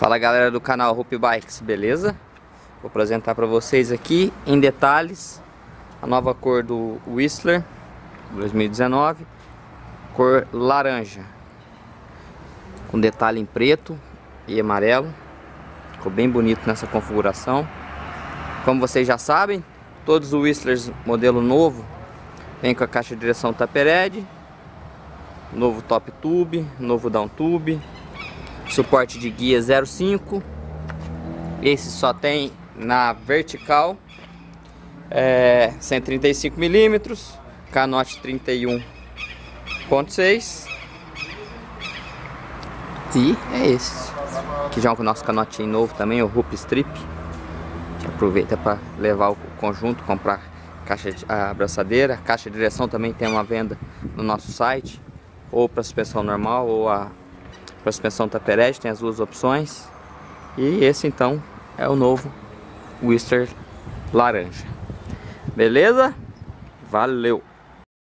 Fala galera do canal Hope Bikes, beleza? Vou apresentar para vocês aqui em detalhes a nova cor do Whistler 2019, cor laranja, com detalhe em preto e amarelo, ficou bem bonito nessa configuração. Como vocês já sabem, todos os Whistlers modelo novo vem com a caixa de direção Tapered, novo top tube, novo down tube, suporte de guia 05 esse só tem na vertical é, 135 milímetros canote 31.6 e é esse. Que já é o nosso canotinho novo também o Hoop Strip. Aproveita para levar o conjunto comprar caixa de a abraçadeira. Caixa de direção também tem uma venda no nosso site ou para suspensão normal ou a para suspensão taperete, tem as duas opções. E esse então é o novo Whistler laranja. Beleza? Valeu!